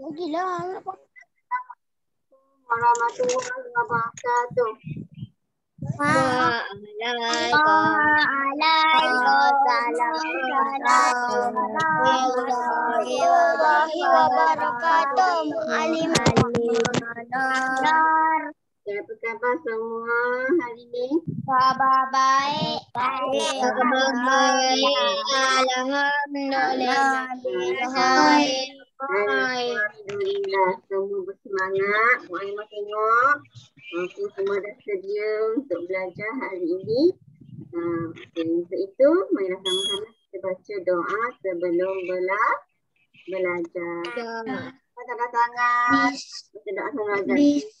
Bagilah. Warahmatullahi wabarakatuh. Warahmatullahi wabarakatuh. Alim. Apa khabar semua hari ni? Khabar baik. Baik. Alhamdulillah. Alhamdulillah semua bersemangat. Muaimah tengok. Okey semua dah sedia untuk belajar hari ini. Uh, okay, untuk itu marilah sama-sama kita baca doa sebelum bela belajar. Tanda tangan. Baca doa sama belajar.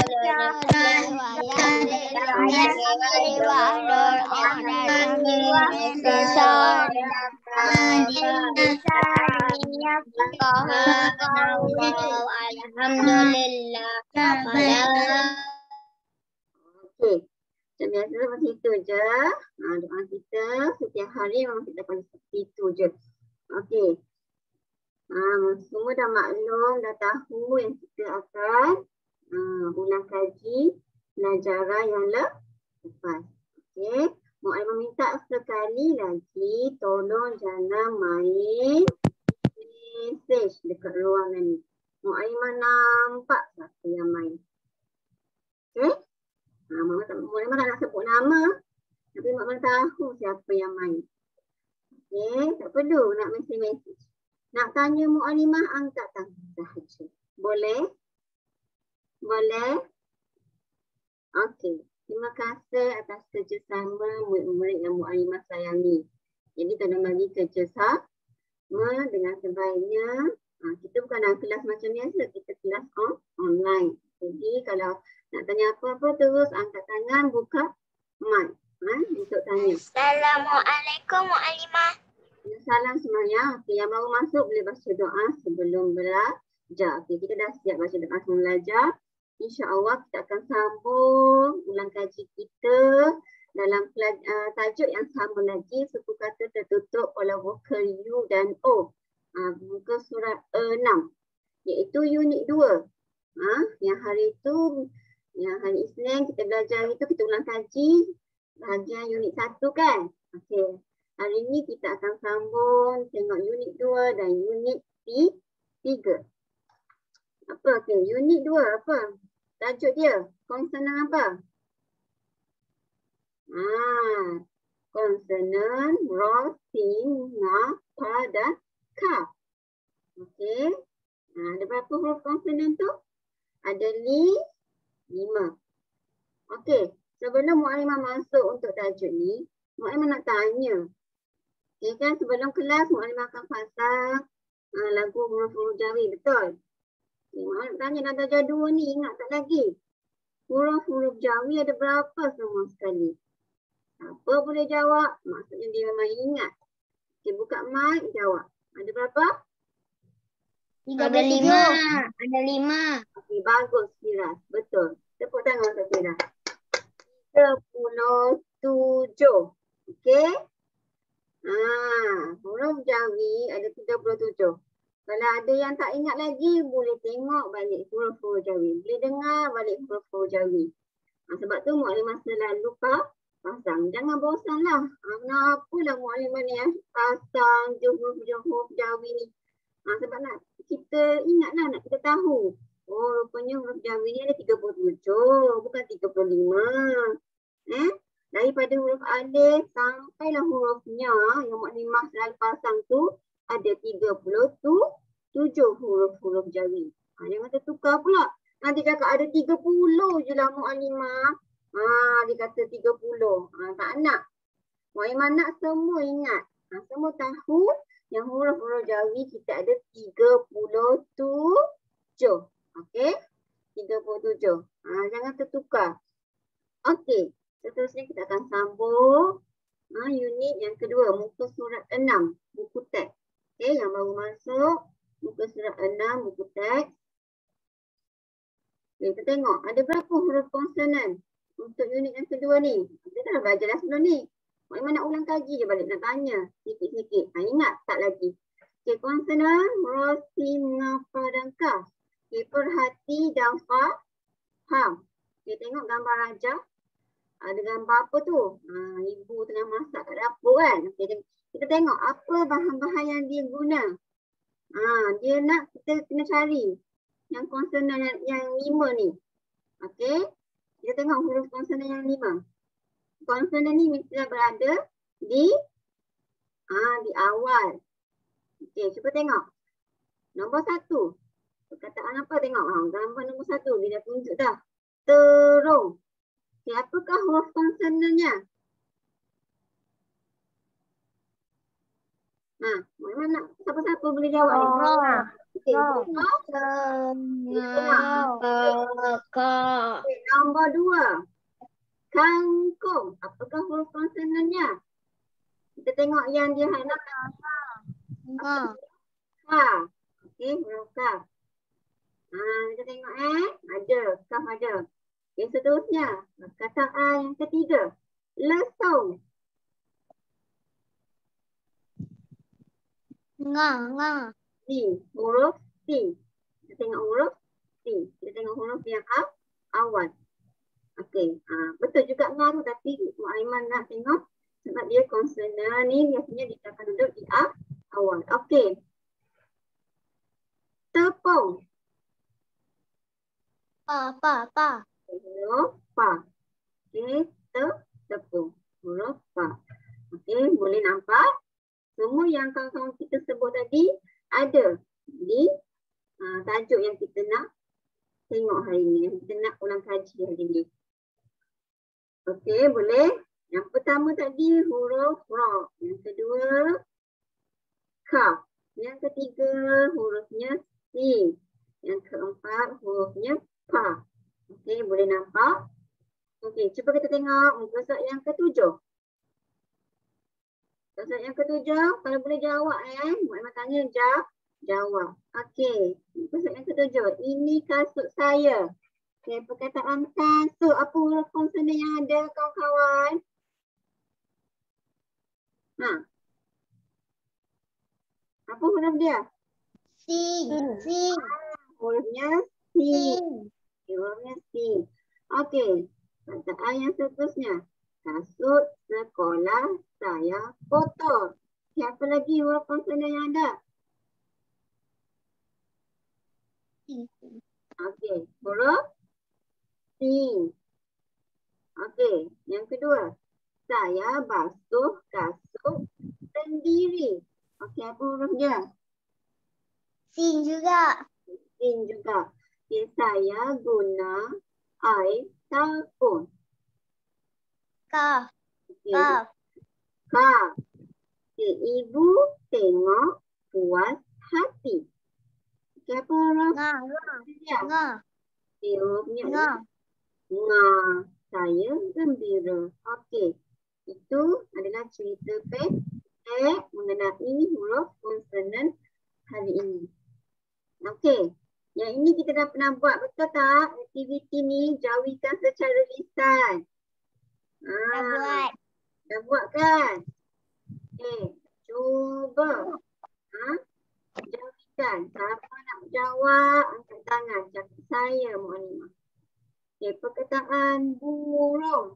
Alhamdulillah. Okey. Macam biasa seperti itu je. Ha, doa kita setiap hari memang kita pada seperti itu je. Okey. Ha, semua dah maklum, dah tahu yang kita akan ha, ulang kaji pelajaran yang lepas. Okey. Mu'ai meminta sekali lagi tolong jangan main message dekat ruangan ni. Mu'ai nampak siapa yang main. Okey. Ha, Mama tak, Mama tak nak sebut nama. Tapi Mama tahu siapa yang main. Okey, tak perlu nak mesej-mesej. Nak tanya Mu'alimah, angkat tangan sahaja. Boleh? Boleh? Okey. Terima kasih atas kerjasama murid-murid yang Mu'alimah sayangi. Jadi tolong bagi kerjasama dengan sebaiknya. Ha, kita bukan dalam kelas macam biasa, kita kelas on, online. Jadi kalau nak tanya apa-apa terus angkat tangan, buka mic ha, untuk tanya. Assalamualaikum Mu'alimah. Salam semuanya. Okey, yang baru masuk boleh baca doa sebelum belajar. Okey, kita dah siap baca doa sebelum belajar. InsyaAllah kita akan sambung ulang kaji kita dalam uh, tajuk yang sama lagi suku kata tertutup oleh vokal U dan O. Uh, muka surat 6 iaitu unit 2. Ha, yang hari itu, yang hari Isnin kita belajar itu kita ulang kaji bahagian unit 1 kan. Okey. Hari ini kita akan sambung tengok unit 2 dan unit 3. Apa okey? Unit 2 apa? Tajuk dia, konsonan apa? Ah, konsonan ro, sin, na, pa dan ka. Okey. Nah, ada berapa huruf konsonan tu? Ada li, lima. Okey, sebelum Mu'alimah masuk untuk tajuk ni, Mu'alimah nak tanya. Okey kan, sebelum kelas Mu'alimah akan pasang uh, lagu huruf-huruf jawi, betul? Mak tanya nak darjah dua ni ingat tak lagi? Huruf-huruf jawi ada berapa semua sekali? Apa boleh jawab? Maksudnya dia memang ingat. Okay, buka mic jawab. Ada berapa? Tiga ada lima. Ada lima. Okey, bagus Firas. Betul. Tepuk tangan untuk Firas. Tiga puluh tujuh. Okey. Ah, huruf jawi ada tiga puluh tujuh. Kalau ada yang tak ingat lagi, boleh tengok balik huruf-huruf jawi. Boleh dengar balik huruf-huruf jawi. Ha, sebab tu Mu'alimah selalu lupa pasang. Jangan bosanlah. Ha, kenapalah Mu'alimah ni ya? pasang huruf-huruf jawi ni. Ha, sebab nak kita ingatlah, nak kita tahu. Oh, rupanya huruf jawi ni ada 37, bukan 35. Eh? Daripada huruf alif sampailah hurufnya yang Mu'alimah selalu pasang tu ada 30 tu 7 huruf-huruf jawi. Ha, jangan tertukar pula. Nanti cakap ada 30 je lah Mu'alimah. Ha, dia kata 30. Ha, tak nak. Mu'alimah nak semua ingat. Ha, semua tahu yang huruf-huruf jawi kita ada 37. Okey? 37. Ha, jangan tertukar. Okey. Seterusnya kita akan sambung ha, unit yang kedua, muka surat 6, buku teks. Okey, yang baru masuk, muka surat 6, buku teks. Okay, kita tengok ada berapa huruf konsonan untuk unit yang kedua ni. Kita dah belajar dah sebelum ni. Mak nak ulang kaji je balik nak tanya sikit-sikit. Ha, ingat tak lagi? Okey, konsonan, rosi, mengapa dan kaf. Okey, perhati dan fa, faham. Okey, tengok gambar raja. Ada gambar apa tu? Ha, ibu tengah masak kat dapur kan? Okey, kita tengok apa bahan-bahan yang dia guna. Ha, dia nak kita kena cari yang konsonan yang, yang lima ni. Okey, kita tengok huruf konsonan yang lima. Konsonan ni mestilah berada di ah di awal. Okey, cuba tengok. Nombor satu. Perkataan apa tengok? Ha, gambar nombor satu. Dia dah tunjuk dah. Terung. Okey, apakah huruf konsonannya? Ha, mana nak siapa-siapa boleh jawab ni? Oh. Okey, nombor dua. Kangkung. Apakah huruf konsonannya? Kita tengok yang dia nak Ha. Okey, huruf kaf. Ha, kita tengok eh. Ada, kaf ada. Okey, seterusnya. Perkataan yang ketiga. Lesung. T. Huruf T. Kita tengok huruf T. Kita tengok huruf yang A. Awal. Okey. Ha, betul juga nga tu tapi Mak Aiman nak tengok sebab dia konsonan ni biasanya dia akan duduk di A awal. Okey. Tepung. Huruf pa. Okey, te, tepung. Huruf pa. Okey, boleh nampak? Semua yang kawan-kawan kita sebut tadi ada di uh, tajuk yang kita nak tengok hari ni. Yang kita nak ulang kaji hari ni. Okey, boleh? Yang pertama tadi huruf ra. Yang kedua ka. Yang ketiga hurufnya si. Yang keempat hurufnya pa. Okey, boleh nampak? Okey, cuba kita tengok muka surat yang ketujuh. Muka surat yang ketujuh, kalau boleh jawab eh. Mak Iman tanya, jawab. Jawab. Okey, muka surat yang ketujuh. Ini kasut saya. Okey, perkataan kasut. Apa huruf konsonan yang ada kawan-kawan? Ha. Apa huruf dia? Hurufnya C. Hurufnya C. Okey. Perkataan yang seterusnya. Kasut sekolah saya kotor. Siapa lagi huruf konsonan yang ada? Okey. Huruf C. Okey. Yang kedua. Saya basuh kasut sendiri. Okey. Apa huruf dia? Sin juga. Sin juga. Okay, saya guna air sabun. Kaf. Okay. Kaf. Ka. Okay, ibu tengok puas hati. Okay, apa huruf Nga. Nga. Okay, hurufnya Nga. Nga. Saya gembira. Okey. Itu adalah cerita pendek mengenai huruf konsonan hari ini. Okey. Yang ini kita dah pernah buat betul tak? Aktiviti ni jawikan secara lisan. Dah Ah, buat. Dah buat kan? Okey. Cuba. Ha? Jawikan. Siapa nak jawab? Angkat tangan. Cakap saya, Mu'alimah. Okey, perkataan burung.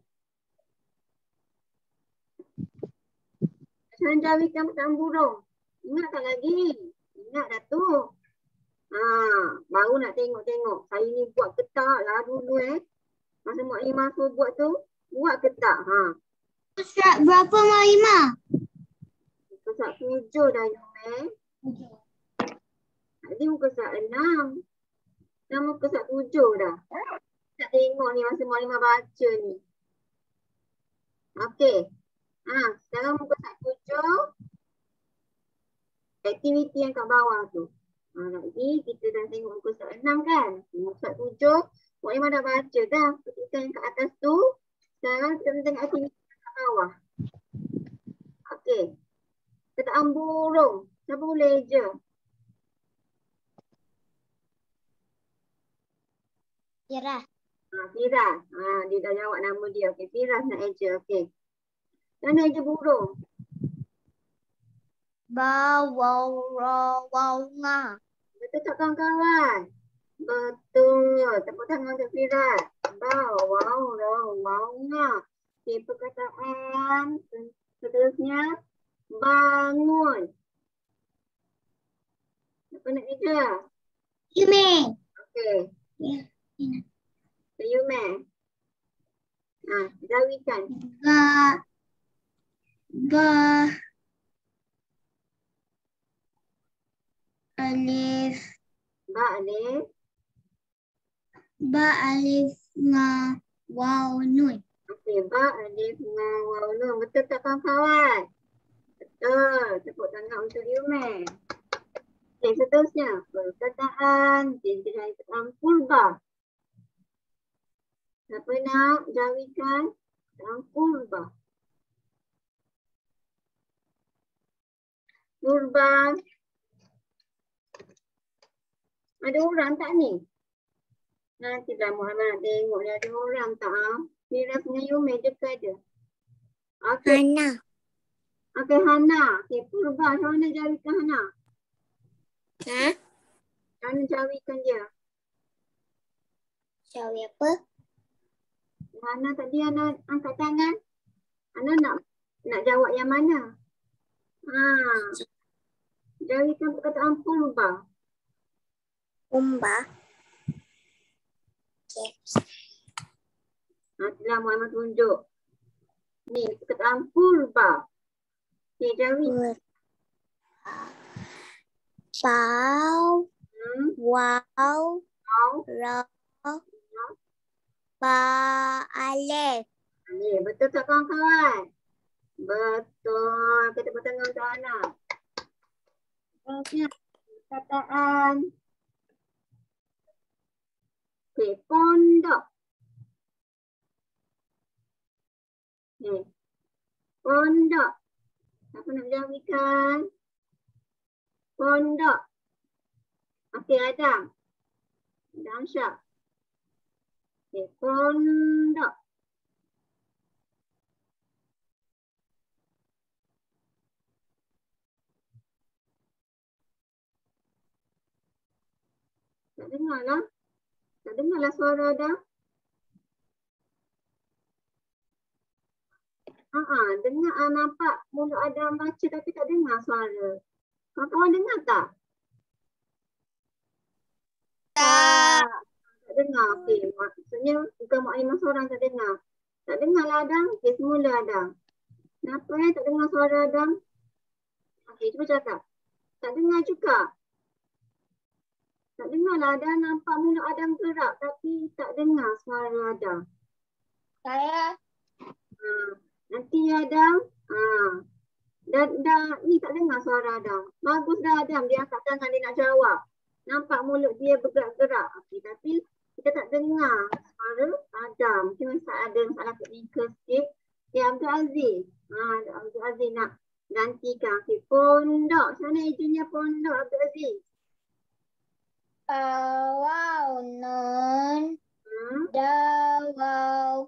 Macam jawikan perkataan burung? Ingat tak lagi? Ingat dah tu. Ha, baru nak tengok-tengok. Saya ni buat ke tak lah dulu eh. Masa Mak Imah suruh buat tu, buat ke tak? Ha. Surat berapa Marima? Muka surat tujuh dah you eh. Tadi muka surat enam. Dah muka surat tujuh dah. Tak tengok ni masa Mak Imah baca ni. Okey. Ha, sekarang muka surat tujuh. Aktiviti yang kat bawah tu. Ha, lagi kita dah tengok muka surat enam kan? Muka surat tujuh. Mak Imah dah baca dah. Ketika yang kat atas tu. Sekarang kita tengok aktiviti kat bawah. Okey. Kataan burung. Siapa boleh je? Firas. Ha, Firas. Ha, dia dah jawab nama dia. Okey, Firas nak eja. Okey. Mana eja burung? Ba tak kawan-kawan? Betul. Tepuk tangan untuk Firas. Wow, wow, wow, wow. Okey, perkataan seterusnya. Bangun. Apa nak eja? Yume. Okey. Ya. Sayuman. Ha, jawikan. Ba ba alif Ba alif. ba alif nga wow nun. Okey, ba alif dengan waw nun. Betul tak kawan-kawan? Betul. Tepuk tangan untuk Yuman. Okey, seterusnya. Perkataan jenis perkataan purba. Siapa nak jawikan perkataan purba? Purba. Ada orang tak ni? Nantilah Muhammad nak tengok ni ada orang tak? ah? Firas dengan Yume ke ada? Okey. Hana. Okey, Hana. Okey, Purba. Macam mana jawikan Hana? Ha? Macam mana jawikan dia? Cawi apa? Hana tadi Hana angkat tangan. Hana nak nak jawab yang mana? Ha. Jawikan perkataan Purba. Umba. Nantilah Muhammad tunjuk. Ni, perkataan Purba. Okey, jawi. Bao Hmm. wow Wow. ro ba alif. Ni, betul tak kawan-kawan? Betul. Kita tepuk tangan untuk Hana. Terusnya, perkataan. Okey, pondok. Ni. Pondok. Siapa nak jawikan? Pondok. Okey, Adam. Adam Syah. Okey, pondok. Tak dengar lah. Tak dengar lah suara dah. Haa, dengar ah, nampak mulut Adam baca tapi tak dengar suara. Kawan-kawan dengar tak? Tak. Tak dengar. Okey, maksudnya bukan Mak Imam seorang tak dengar. Tak dengar lah Adam. Okey, semula Adam. Kenapa eh tak dengar suara Adam? Okey, cuba cakap. Tak dengar juga. Tak dengar lah Adam. Nampak mulut Adam gerak tapi tak dengar suara Adam. Saya Ha, nanti Adam. Ha. Dah, dah, ni tak dengar suara Adam. Bagus dah Adam. Dia angkat tangan dia nak jawab. Nampak mulut dia bergerak-gerak. Okay, tapi kita tak dengar suara Adam. Mungkin masa ada masalah teknikal sikit. Okay, Abdul Aziz. Ha, Abdul Aziz nak gantikan. Okay, pondok. Sana ejanya pondok Abdul Aziz. Wow nun Hmm? da wow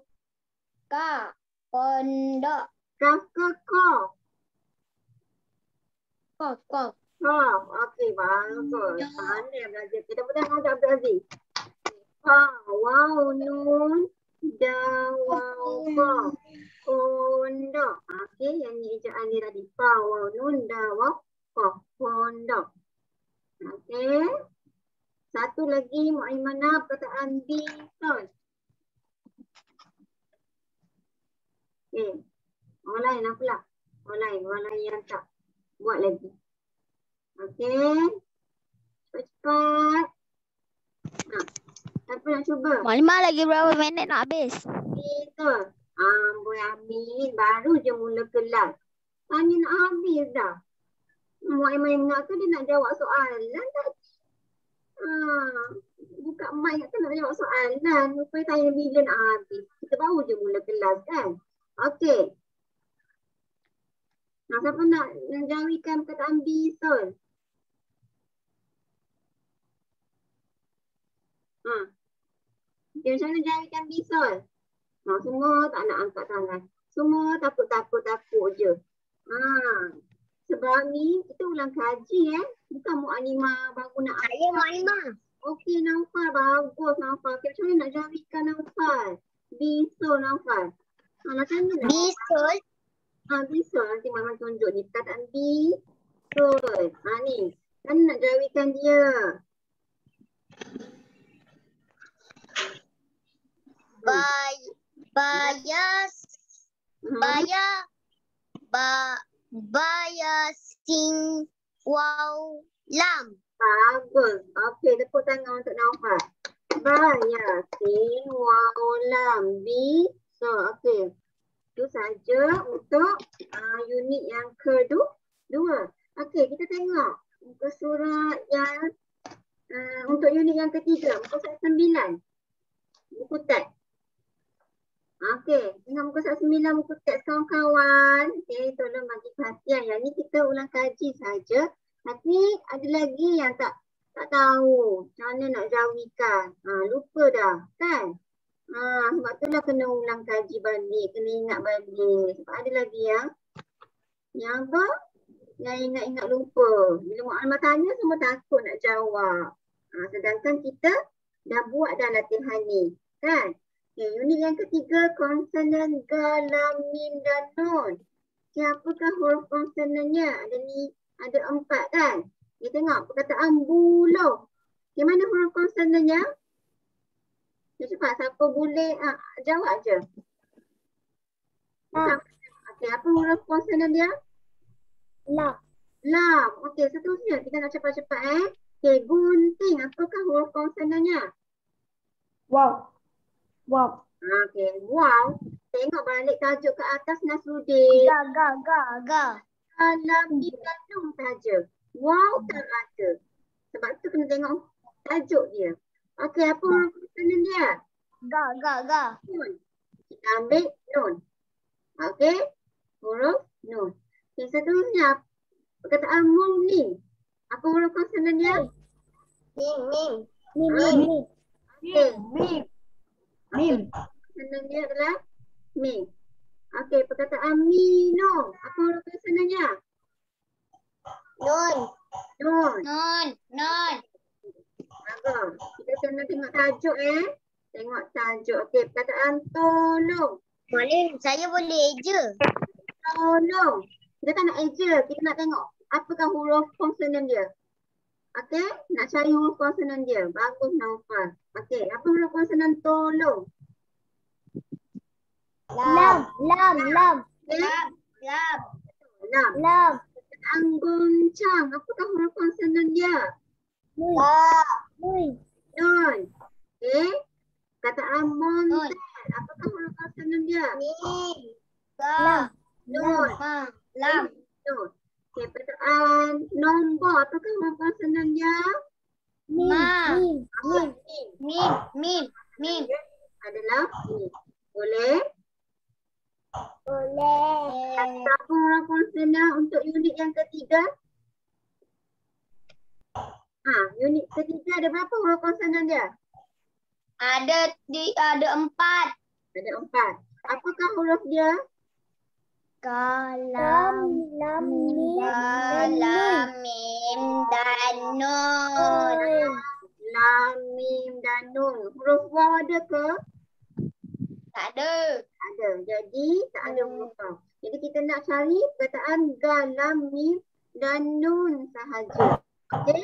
ka pondok Kaf ke kof? kof kof Kof. Okey, bagus. Pandai belajar. Kita Abdul Aziz. Ha, wow, nun, da, wow, kof. Pondok. Okey, yang ni ejaan dia tadi. Pa, wow, nun, da, wow, kof. Pondok. Okey. Satu lagi Mu'aimana perkataan betul. Okey. Orang lain lah pula. Orang lain. Orang lain yang tak buat lagi. Okey. Cepat-cepat. Ha. Siapa nak cuba? Malimah lagi berapa minit nak habis? Betul. Amboi Amin. Baru je mula kelas. Tanya nak habis dah. Mu'aimah ingat ke dia nak jawab soalan tadi? Ha. buka mic kan nak jawab soalan. Lupa tanya bila nak habis. Kita baru je mula kelas kan. Okey. Nah, siapa nak menjawabkan perkataan bison? Ha. Okay, macam mana jawabkan bison? Ha, semua tak nak angkat tangan. Semua takut-takut-takut je. Ha. Sebab ni kita ulang kaji eh. Bukan mu'animah baru nak Saya Mu'alimah. Okey Naufal, bagus Naufal. Okay, macam mana nak jawabkan Naufal? Bisul Naufal. Ha, mana? nak- Bisul. Ha, bisul. Nanti Mama tunjuk ni. Perkataan bisul. Ha ni. Kan nak jawabkan dia. Bay bayas Hmm. baya ba bayasin wow lam. Bagus. Okey, tepuk tangan untuk Naufal. Bayasin waulam bisul. Okey. Itu saja untuk uh, unit yang kedua. Dua. Okey, kita tengok muka surat yang uh, untuk unit yang ketiga. Muka surat sembilan. Buku teks. Okey, tengok muka surat sembilan buku teks kawan-kawan. Okey, tolong bagi perhatian. Yang ni kita ulang kaji saja. Tapi ada lagi yang tak tak tahu mana nak jawikan. Ha, lupa dah kan? Ha, sebab tu lah kena ulang kaji balik, kena ingat balik. Sebab ada lagi yang yang apa? Yang ingat-ingat lupa. Bila Mu'alimah tanya semua takut nak jawab. Ha, sedangkan kita dah buat dah latihan ni. Kan? Okay, unit yang ketiga konsonan ga, lam, mim dan nun. Siapakah huruf konsonannya? Ada ni ada empat kan? Kita tengok perkataan buluh. Di mana huruf konsonannya? Ya, cepat siapa boleh ah, jawab je. Ha. Okey, apa huruf konsonan dia? Lam. Lam. Okey, seterusnya kita nak cepat-cepat eh. Okey, gunting. Apakah huruf konsonannya? Wow. Wow. Okey, wow. Tengok balik tajuk ke atas Nasruddin. Ga ga ga ga. Dalam dikandung saja. Wow tak ada. Sebab tu kena tengok tajuk dia. Okey, apa huruf konsonan dia? Ga ga ga. Nun. Kita ambil nun. Okey? Huruf nun. Okey, seterusnya perkataan murni. Apa huruf konsonan dia? Mim mim. Mim, mim, mim. Mim. Mim. Dia adalah mim. Okey, perkataan minum. Apa huruf konsonannya? Nun. Nun. Nun. Nun. Bagus. Kita kena tengok tajuk eh. Tengok tajuk. Okey, perkataan tolong. Boleh. Saya boleh je. Tolong. Kita tak nak eja. Kita nak tengok apakah huruf konsonan dia. Okey, nak cari huruf konsonan dia. Bagus Naufal. Okey, apa huruf konsonan tolong? Lam. Lam. Lam. Lam. Lam. lam. Lam. Perkataan goncang. Apakah huruf konsonan dia? Nun. Ga. Nun. Nun. Okey. Perkataan Nun. montet. Apakah huruf konsonan dia? Mim. Lam. Nun. Ma. Lam. Nun. Okey, perkataan nombor. Apakah huruf konsonan dia? Mim. Mim. Apa? Mim. Mim. Mim. Mim. Adalah mim. Boleh? Boleh. Berapa huruf konsonan untuk unit yang ketiga? Ha, unit ketiga ada berapa huruf konsonan dia? Ada di ada empat. Ada empat. Apakah huruf dia? Lam. Kalam. Lam. Mim. Kalam. Mim dan nun. Lam, mim dan nun. Huruf waw ada ke? Tak ada. Ada. Jadi tak ada huruf waw. Jadi kita nak cari perkataan ga, lam, mim dan nun sahaja. Okey?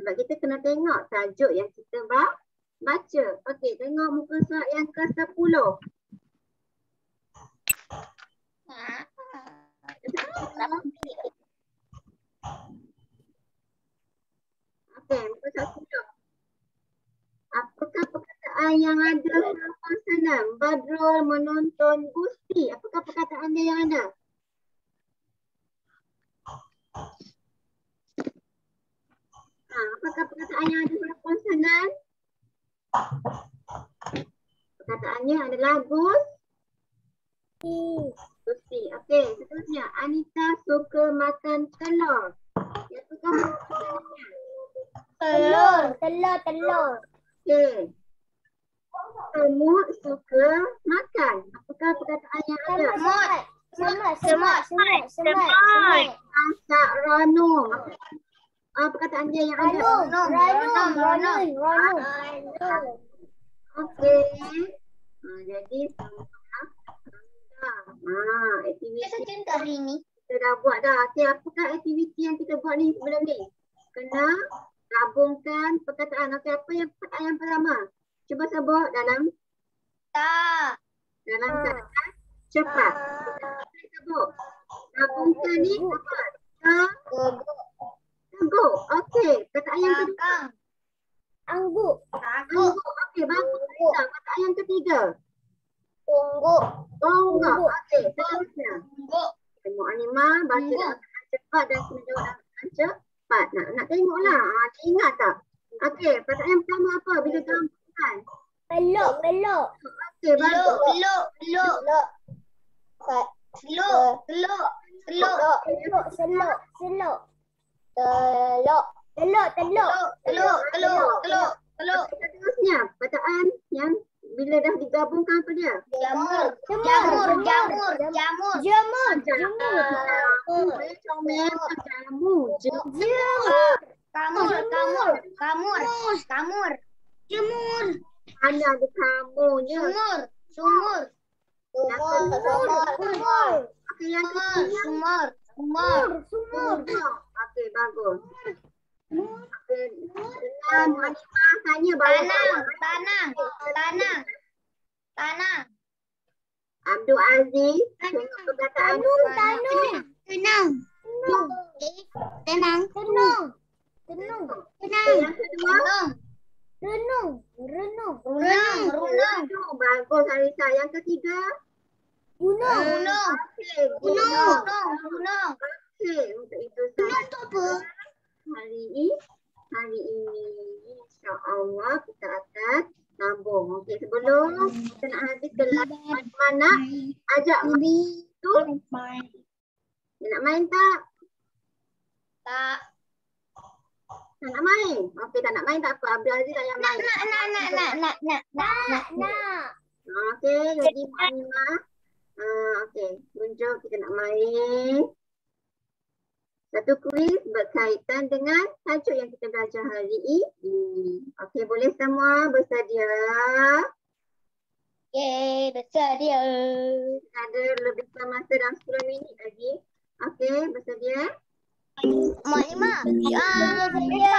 Sebab kita kena tengok tajuk yang kita ba- baca. Okey, tengok muka surat yang ke-10. Okey, muka surat 10. Apakah perkataan yang ada huruf konsonan? Badrul menonton Gusti. Apakah perkataan dia yang ada? Ha, apakah perkataan yang ada huruf konsonan? Perkataannya adalah gus. Gusti. Okey, seterusnya. Anita suka makan telur. Yang suka makan. Telur, telur, telur. Okey. Semut suka makan. Apakah perkataan yang ada? Semut. Semut, semut, semut, semut, semut. Masak ranum. Ah, perkataan dia yang ada. Ranum, ranum, ranum, ranum. Okey. Ha, jadi sama Ha, aktiviti saja untuk hari ni. kita dah buat dah. Okey, apakah aktiviti yang kita buat ni sebelum ni? Kena gabungkan perkataan. Okey, apa yang perkataan yang pertama? Cuba sebut dalam Tak. dalam keadaan cepat. Kita sebut. Gabungkan ni apa? Teguk. Okey, perkataan yang kedua. Angguk. Teguk. Okey, bagus. Perkataan yang ketiga. Tungguk, Tonggak. Okey, seterusnya. Tunggu. Tengok animal, baca Tunggu. keadaan cepat dan kena jawab dalam keadaan cepat. Nak nak tengoklah. Ha, dia ingat tak? Okey, perkataan yang pertama apa? Bila gabungkan. peluk, peluk. Okey, Peluk, bagus. peluk, peluk. Seluk, seluk, seluk. Seluk, seluk, seluk. Teluk, teluk, teluk. Teluk, teluk, teluk, teluk. Okey, Seterusnya, perkataan yang bila dah digabungkan apa dia? Jamur, Jamur, jamur, jamur, jamur, jamur. Jamur, jamur. Jamu. Comel jamu. Jamur. Kamur, kamur, kamur, kamur. Jamur, Mana ada kamunya? sumur, sumur, Sumur, sumur, sumur. Okey, yang sumur, ketiga. sumur, sumur. Sumur, sumur. Okey, bagus. Tanya baru Tanang, tanang, tanang, tanang. Abdul Aziz tengok perkataan Tanung, tanung. Tenang, Tenung, tenang, tenung. Tenung, Okey, yang kedua renung, renung, renung. renung, Gunung. Bagus Arisa. Yang ketiga Gunung. renung, Okey, renung, gunung. renung. Okey, untuk itu sahaja Itu apa? Hari ini. Hari ini insya-Allah kita akan sambung. Okey, sebelum kita nak habis kelas mana ajak main tu. Dia nak main tak? Tak, Tak nak main? Okey, tak nak main tak apa. Abdul Aziz tak nak, main. nak, nak, nak, nak, nak, nak, nak, nak. Nak. Okey, jadi Mu'anima. Uh, Okey, tunjuk kita nak main. Satu kuis berkaitan dengan tajuk yang kita belajar hari ini. Okey, boleh semua bersedia? Yeay, besar dia. Ada lebih kurang masa dalam 10 minit lagi. Okey, bersedia? Mak Lima, ah, dia,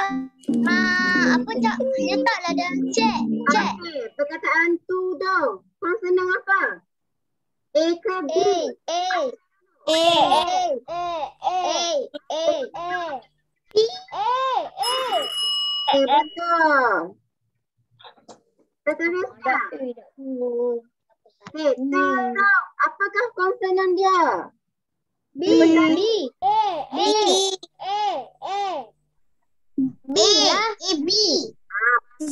ah, apa tak, letaklah dalam cek, cek. Okey, perkataan tudung. Korang senang apa? A ke B? A, A, A, Eh, A, eh, A, A. eh. Eh, eh. Eh, betul. Seterusnya. Okey, tudung. Apakah konsonan dia? B, B, Eh, B, eh. Eh, eh. B, A, B. Eh.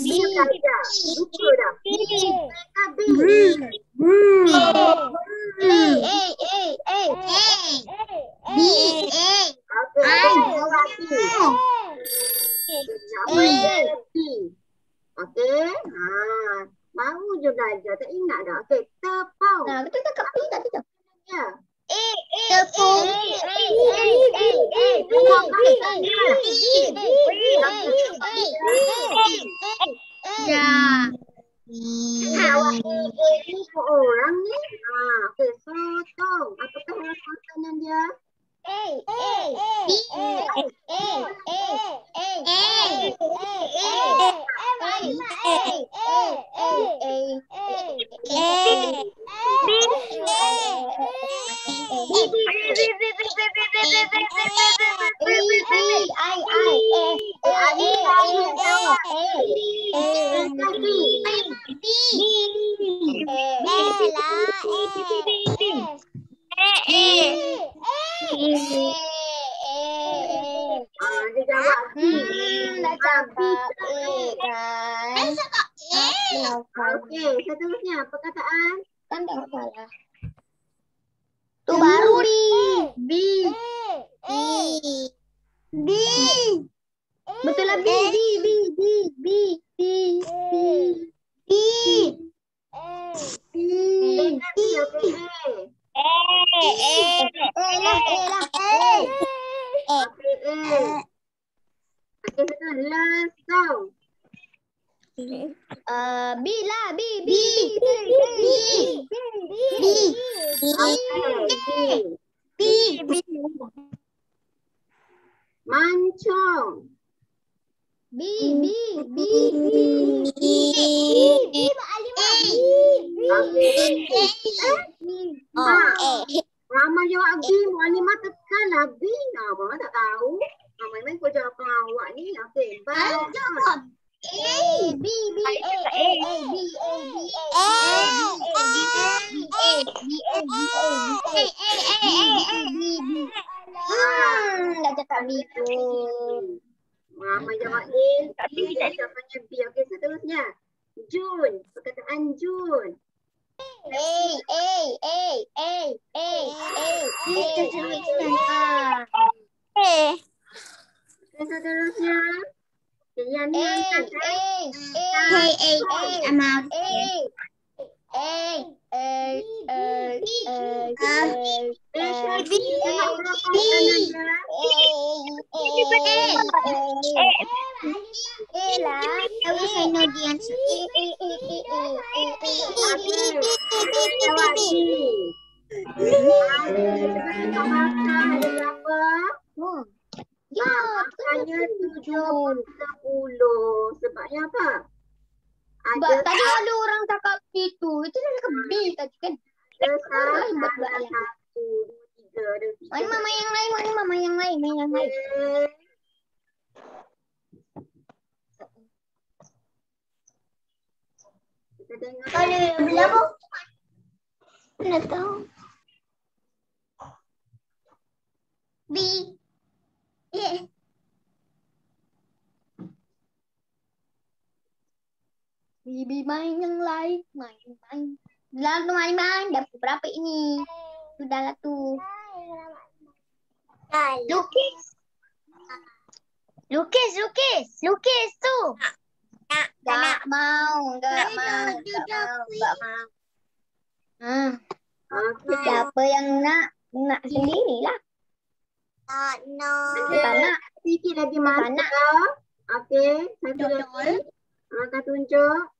Ha, baru je belajar. Tak ingat dah. Okey, tepung. Nah, kita cakap P tadi tu. Ya. A, Tepung. Ya. Jawab A, A ni ke orang ni? Ha, okey, sotong. Apakah huruf konsonan dia? A, Oke, seterusnya perkataan kan tak salah. Itu baru di B. B. B. Betul lah B, B, B, B, B, B, B. B. B. B. B. lah. Lah. Uh, lah. Mancung. B. B. B. B. B Mak Alimah. B. Okey. Oh, A. Ramai jawab B, Mualimah tekanlah B. Nah, tak tahu. Ramai main kau jawab awak ni. Okey, baik. A. B. B. A. A. A. B. A. B. A. Hmm, dah cakap B tu. Ramai jawab A. Tapi kita jawapannya B. Okey, seterusnya. Jun. Perkataan Jun. A. A. A. A. A. A. A. Okey, seterusnya. Okay, yang ni A. angkat. A. eh. A. A. A. I'm out. A. A. A. A. A. Eh, B. Tengok berapa kanan dia. Jawab B. Ada sebenarnya makan ada berapa? Ya, Makannya tujuh puluh. Sebabnya apa? Sebab Ada tadi ada orang cakap itu. Itu dah cakap B tadi kan. ada hebat ada lah. satu, dua, tiga, ada. Main mama yang lain, main mama yang lain, main yang lain. Kita tengok. berapa? Mana tahu. B. Eh. Bibi main yang lain, main main. Lalu main main, dapat berapa ini? Sudahlah tu. Lukis. Lukis, lukis, lukis tu. Tak mau, enggak mau, enggak mau, enggak mau. Hmm, siapa yang nak? Nak sendirilah. No. Tak nak. Sikit lagi Tak masa. nak. Okey, satu lagi. Akan tunjuk.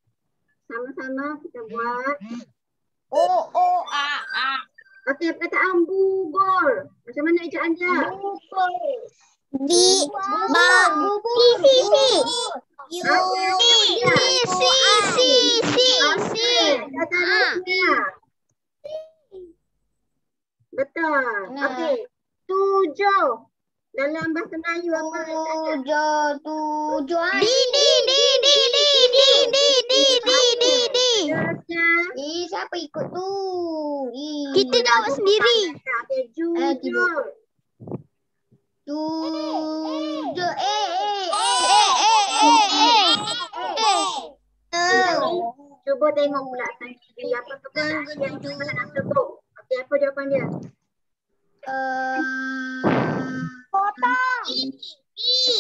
Sama-sama kita buat. Oh, oh, ah, ah. Okey, perkataan bubur. Macam mana ejaan dia? B, ba, B, C, C. Okey, C, C, C, C, C. Kata Ah. Betul. Okey. Tujuh. Dalam bahasa Melayu apa? Tujuh, tujuh. ah. D, D, D, D, D, D, D, D, D, D, D. Seterusnya. Eh, siapa ikut tu? Eh, Kita jawab sendiri. Okey, Eh. Tujuh. Eh, eh, eh. Eh, eh, eh, eh. Eh. Cuba tengok pula sendiri apa perkataan yang kita nak sebut. Okey, apa jawapan dia? Eh, Potong.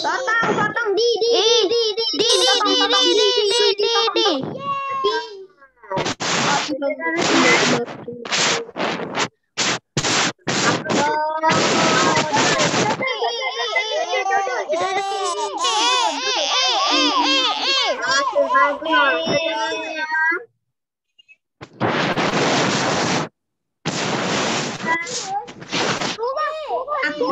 Potong, potong. Di, di, di, di, di. D, D, D, D, D, D, D, D. Okey, bagus. Seterusnya. Aku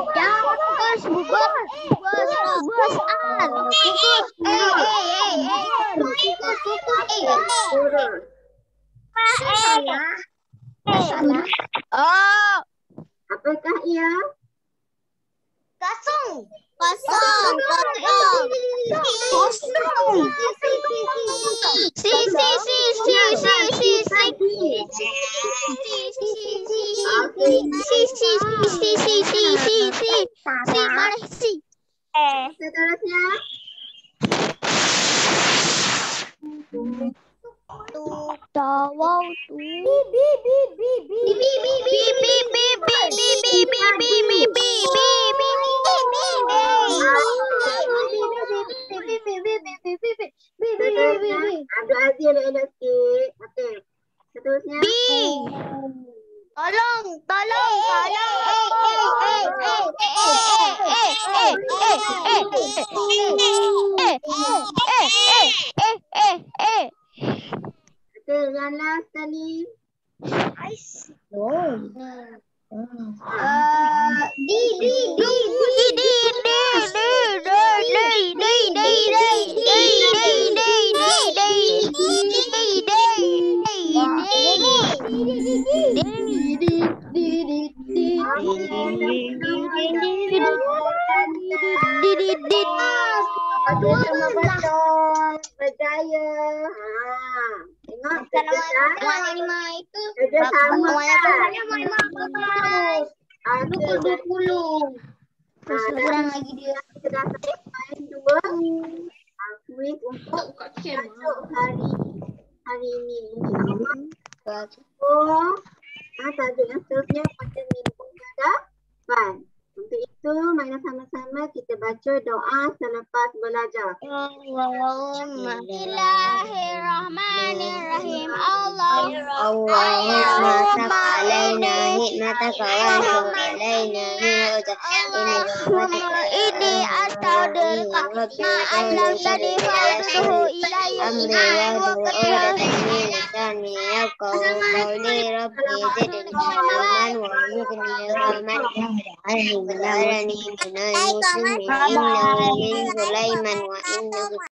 Oh, Apakah ia? Kosong, kosong. Kosong. Si, si, si, si, si, si, si. Okey. Si, si, si, si, si, si, si. Si, mana si? Seterusnya. Tawautu. Bi bi bi bi bi. Bi bi bi bi bi bi bi bi bi bi bi bi Abdul Aziz elok-elok sikit. Okey. Seterusnya. B. Tolong, tolong, tolong. Eh, eh, eh, eh, eh, eh, eh, Berjaya. Ha. Tengok kerja itu kerja sama. Pukul dua puluh. Kurang lagi dia. Kita dah selesai dua. Ah, Kuis untuk masuk hari hari ini. Oh, ah, tajuk yang seterusnya pada minggu ke depan. Untuk itu, mari sama-sama kita baca doa selepas belajar. Bismillahirrahmanirrahim. Allah. Allahumma salli بلغني بلاي مسلم إنه من سليمان وإنه